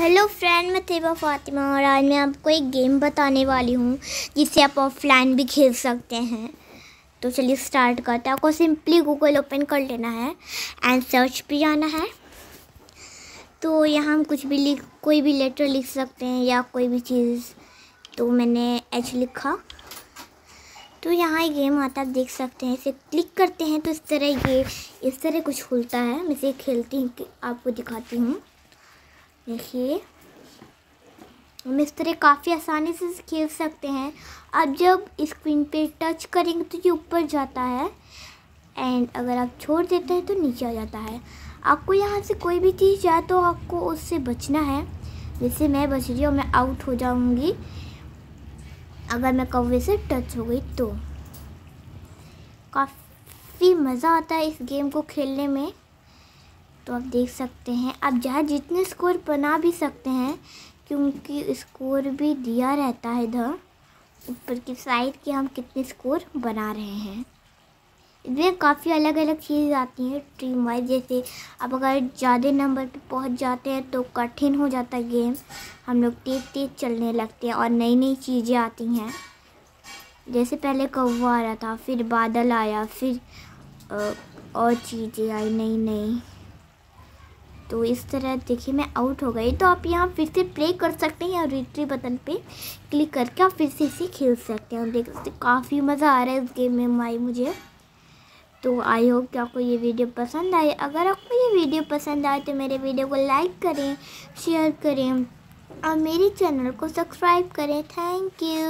Hello friend मैं तेबा फातिमा और आज मैं आपको एक गेम बताने वाली हूँ जिसे आप ऑफलाइन भी खेल सकते हैं। तो चलिए स्टार्ट करते हैं। आपको सिंपली गूगल ओपन कर लेना है एंड सर्च भी जाना है। तो यहाँ हम कुछ भी लिख, कोई भी लेटर लिख सकते हैं या कोई भी चीज़ तो मैंने एच लिखा। तो यहाँ एक गेम आता है देख सकते हैं। इसे क्लिक करते हैं तो इस तरह ये, इस तरह कुछ खुलता है। मैं इसे खेलती हूँ आपको दिखाती हूँ। देखिए। हम इस तरह काफ़ी आसानी से खेल सकते हैं। अब जब स्क्रीन पे टच करेंगे तो ये ऊपर जाता है। एंड अगर आप छोड़ देते हैं तो नीचे आ जाता है। आपको यहाँ से कोई भी चीज़ जाए तो आपको उससे बचना है। जैसे मैं बच रही हूँ, मैं आउट हो जाऊँगी। अगर मैं कौवे से टच हो गई तो। काफ़ी मज़ा आता है इस गेम को खेलने में। तो आप देख सकते हैं। आप जहाँ जितने स्कोर बना भी सकते हैं, क्योंकि स्कोर भी दिया रहता है इधर। ऊपर की साइड कि हम कितने स्कोर बना रहे हैं। इसमें काफ़ी अलग अलग चीज़ आती हैं टीम वाइज जैसे अब अगर ज़्यादा नंबर पे पहुँच जाते हैं तो कठिन हो जाता है गेम हम लोग तेज़ तेज़ चलने लगते हैं और नई नई चीज़ें आती हैं। जैसे पहले कौवा आ रहा था, फिर बादल आया, फिर और चीज़ें आई नई नई तो इस तरह, देखिए मैं आउट हो गई। तो आप यहाँ फिर से प्ले कर सकते हैं या रिट्री बटन पे क्लिक करके आप फिर से इसे खेल सकते हैं। और देख सकते काफ़ी मज़ा आ रहा है इस गेम में माई मुझे। तो आई होप कि आपको ये वीडियो पसंद आए। अगर आपको ये वीडियो पसंद आए तो मेरे वीडियो को लाइक करें शेयर करें और मेरे चैनल को सब्सक्राइब करें। Thank you